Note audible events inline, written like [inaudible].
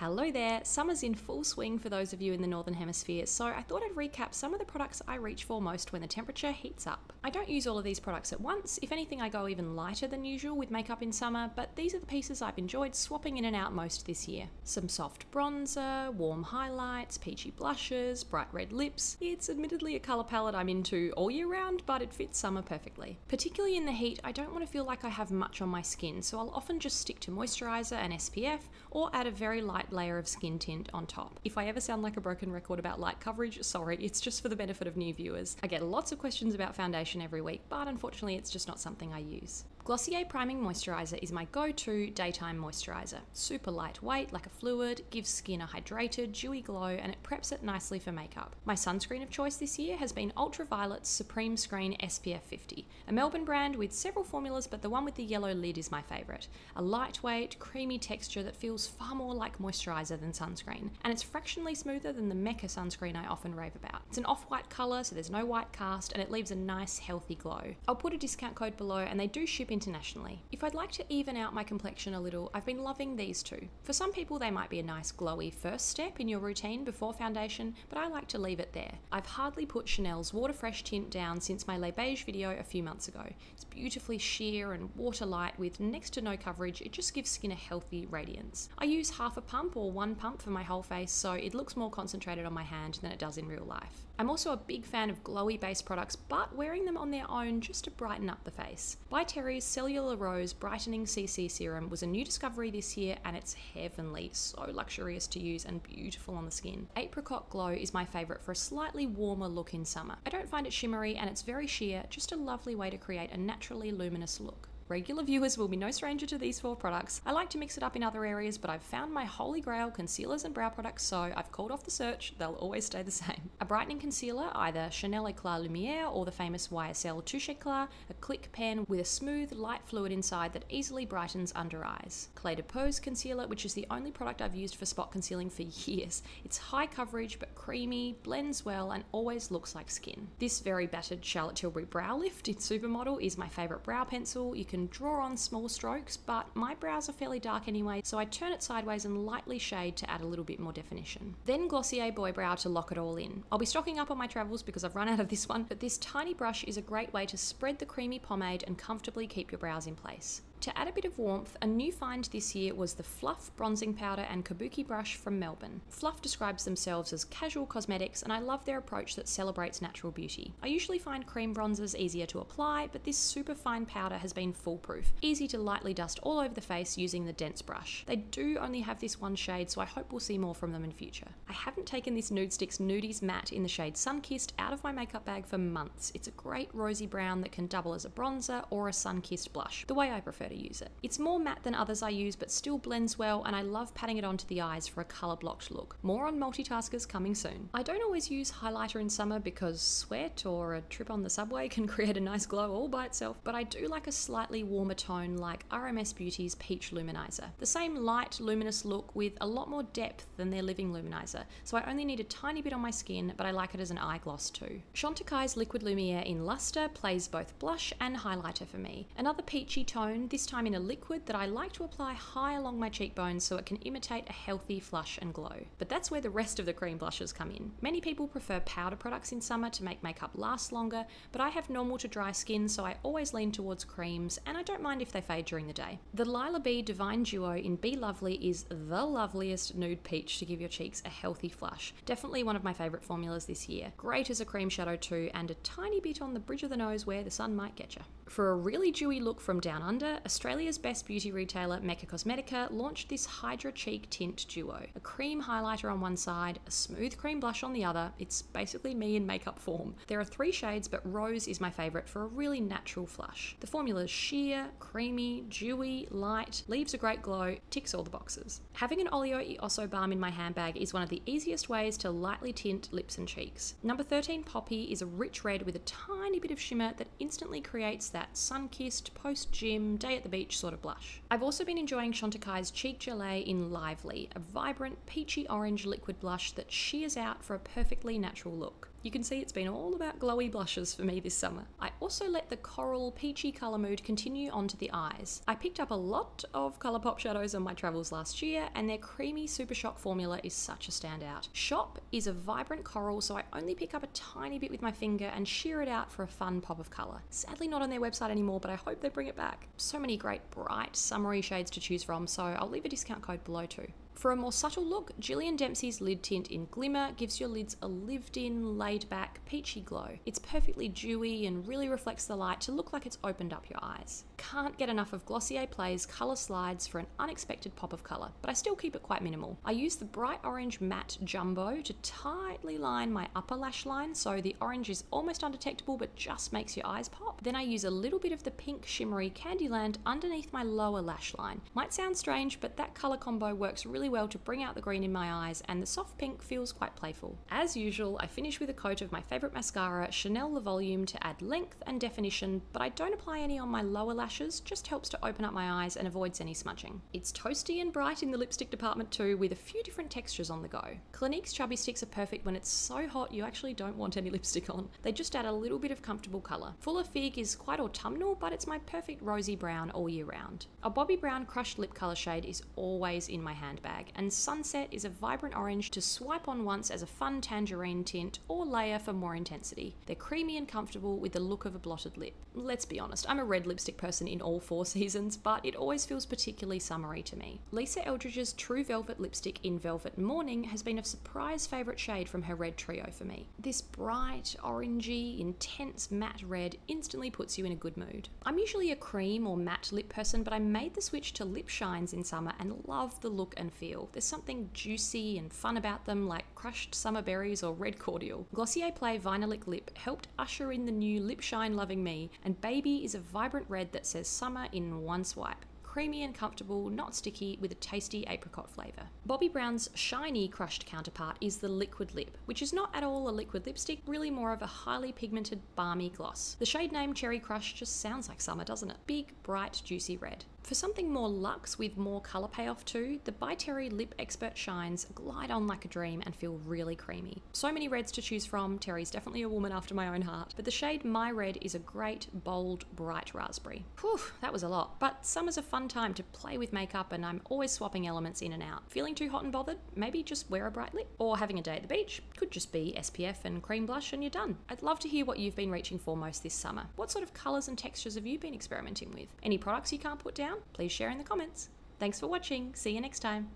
Hello there, summer's in full swing for those of you in the Northern Hemisphere, so I thought I'd recap some of the products I reach for most when the temperature heats up. I don't use all of these products at once, if anything, I go even lighter than usual with makeup in summer, but these are the pieces I've enjoyed swapping in and out most this year. Some soft bronzer, warm highlights, peachy blushes, bright red lips. It's admittedly a colour palette I'm into all year round, but it fits summer perfectly. Particularly in the heat, I don't want to feel like I have much on my skin, so I'll often just stick to moisturiser and SPF, or add a very light light layer of skin tint on top. If I ever sound like a broken record about light coverage, sorry, [laughs] it's just for the benefit of new viewers. I get lots of questions about foundation every week, but unfortunately it's just not something I use. Glossier Priming Moisturiser is my go-to daytime moisturiser. Super lightweight, like a fluid, gives skin a hydrated, dewy glow, and it preps it nicely for makeup. My sunscreen of choice this year has been Ultra Violette's Supreme Screen SPF 50, a Melbourne brand with several formulas, but the one with the yellow lid is my favourite. A lightweight, creamy texture that feels far more like moisturiser than sunscreen, and it's fractionally smoother than the Mecca sunscreen I often rave about. It's an off-white colour, so there's no white cast, and it leaves a nice, healthy glow. I'll put a discount code below, and they do ship internationally. If I'd like to even out my complexion a little, I've been loving these two. For some people, they might be a nice glowy first step in your routine before foundation, but I like to leave it there. I've hardly put Chanel's Water Fresh tint down since my Les Beiges video a few months ago. It's beautifully sheer and water light with next to no coverage, it just gives skin a healthy radiance. I use half a pump or one pump for my whole face, so it looks more concentrated on my hand than it does in real life. I'm also a big fan of glowy based products, but wearing them on their own just to brighten up the face. By Terry's Cellularose Brightening CC Serum was a new discovery this year and it's heavenly, so luxurious to use and beautiful on the skin. Apricot Glow is my favourite for a slightly warmer look in summer. I don't find it shimmery and it's very sheer, just a lovely way to create a naturally luminous look. Regular viewers will be no stranger to these four products. I like to mix it up in other areas, but I've found my holy grail concealers and brow products, so I've called off the search. They'll always stay the [laughs] same. A brightening concealer, either Chanel Eclat Lumiere or the famous YSL Touche Eclat, a click pen with a smooth, light fluid inside that easily brightens under eyes. Clé de Peau concealer, which is the only product I've used for spot concealing for [laughs] years. It's high coverage but creamy, blends well, and always looks like skin. This very battered Charlotte Tilbury brow lift in Supermodel is my favourite brow pencil. You can can draw on small strokes, but my brows are fairly dark anyway, so I turn it sideways and lightly shade to add a little bit more definition. Then Glossier Boy Brow to lock it all in. I'll be stocking up on my travels because I've run out of this one, but this tiny brush is a great way to spread the creamy pomade and comfortably keep your brows in place. To add a bit of warmth, a new find this year was the Fluff bronzing powder and kabuki brush from Melbourne. Fluff describes themselves as casual cosmetics, and I love their approach that celebrates natural beauty. I usually find cream bronzers easier to apply, but this super fine powder has been foolproof, easy to lightly dust all over the face using the dense brush. They do only have this one shade, so I hope we'll see more from them in future. I haven't taken this Nudestix Nudies Matte in the shade Sunkissed out of my makeup bag for months. It's a great rosy brown that can double as a bronzer or a sun-kissed blush, the way I prefer to use it. It's more matte than others I use, but still blends well, and I love patting it onto the eyes for a colour blocked look. More on multitaskers coming soon. I don't always use highlighter in summer because sweat or a trip on the subway [laughs] can create a nice glow all by itself, but I do like a slightly warmer tone like RMS Beauty's Peach Luminizer. The same light, luminous look with a lot more depth than their Living Luminizer, so I only need a tiny bit on my skin, but I like it as an eye gloss too. Chantecaille's Liquid Lumiere in Luster plays both blush and highlighter for me. Another peachy tone, this time in a liquid that I like to apply high along my cheekbones so it can imitate a healthy flush and glow. But that's where the rest of the cream blushes come in. Many people prefer powder products in summer to make makeup last longer, but I have normal to dry skin so I always lean towards creams and I don't mind if they fade during the day. The Lilah B Divine Duo in b.lovely is the loveliest nude peach to give your cheeks a healthy flush. Definitely one of my favourite formulas this year. Great as a cream shadow too and a tiny bit on the bridge of the nose where the sun might get you. For a really dewy look from down under, Australia's best beauty retailer, Mecca Cosmetica, launched this Hydra Cheek Tint Duo. A cream highlighter on one side, a smooth cream blush on the other. It's basically me in makeup form. There are three shades, but rose is my favourite for a really natural flush. The formula is sheer, creamy, dewy, light, leaves a great glow, ticks all the boxes. Having an Olio e Osso balm in my handbag is one of the easiest ways to lightly tint lips and cheeks. Number 13 Poppy is a rich red with a tiny bit of shimmer that instantly creates that sun kissed, post gym, day at the beach sort of blush. I've also been enjoying Chantecaille's Cheek Gelée in Lively, a vibrant peachy orange liquid blush that shears out for a perfectly natural look. You can see it's been all about glowy blushes for me this summer. I also let the coral peachy colour mood continue onto the eyes. I picked up a lot of Colourpop shadows on my travels last year, and their creamy Super Shock formula is such a standout. Shop is a vibrant coral, so I only pick up a tiny bit with my finger and shear it out for a fun pop of colour. Sadly, not on their website anymore, but I hope they bring it back. So many great, bright, summery shades to choose from, so I'll leave a discount code below too. For a more subtle look, Jillian Dempsey's lid tint in Glimmer gives your lids a lived in, laid back, peachy glow. It's perfectly dewy and really reflects the light to look like it's opened up your eyes. Can't get enough of Glossier Play's colour slides for an unexpected pop of colour, but I still keep it quite minimal. I use the bright orange matte jumbo to tightly line my upper lash line so the orange is almost undetectable but just makes your eyes pop. Then I use a little bit of the pink shimmery Candyland underneath my lower lash line. Might sound strange, but that colour combo works really really well to bring out the green in my eyes, and the soft pink feels quite playful. As usual, I finish with a coat of my favourite mascara, Chanel Le Volume, to add length and definition, but I don't apply any on my lower lashes, just helps to open up my eyes and avoids any smudging. It's toasty and bright in the lipstick department too, with a few different textures on the go. Clinique's chubby sticks are perfect when it's so hot you actually don't want any [laughs] lipstick on. They just add a little bit of comfortable colour. Fuller Fig is quite autumnal, but it's my perfect rosy brown all year round. A Bobbi Brown crushed lip colour shade is always in my handbag bag, and Sunset is a vibrant orange to swipe on once as a fun tangerine tint or layer for more intensity. They're creamy and comfortable with the look of a blotted lip. Let's be honest, I'm a red lipstick person in all four [laughs] seasons, but it always feels particularly summery to me. Lisa Eldridge's True Velvet lipstick in Velvet Morning has been a surprise favourite shade from her red trio for me. This bright, orangey, intense matte red instantly puts you in a good mood. I'm usually a cream or matte lip person, but I made the switch to lip shines in summer and love the look and feel feel. There's something juicy and fun about them, like crushed summer berries or red cordial. Glossier Play Vinylic Lip helped usher in the new lip shine loving me, and Baby is a vibrant red that says summer in one swipe creamy and comfortable, not sticky, with a tasty apricot flavour. Bobbi Brown's shiny crushed counterpart is the Liquid Lip, which is not at all a liquid lipstick, really more of a highly pigmented, balmy gloss. The shade name Cherry Crush just sounds like summer, doesn't it? Big, bright, juicy red. For something more luxe with more colour payoff too, the By Terry Lip Expert Shines glide on like a dream and feel really creamy. So many reds to choose from, Terry's definitely a woman after my own heart, but the shade My Red is a great, bold, bright raspberry. Whew, that was a lot, but summer's a fun time to play with makeup and I'm always swapping elements in and out. Feeling too hot and bothered? Maybe just wear a bright lip. Or having a day at the beach? Could just be SPF and cream blush and you're done. I'd love to hear what you've been reaching for most this summer. What sort of colours and textures have you been experimenting with? Any products you can't put down? Please share in the comments. Thanks for watching. See you next time.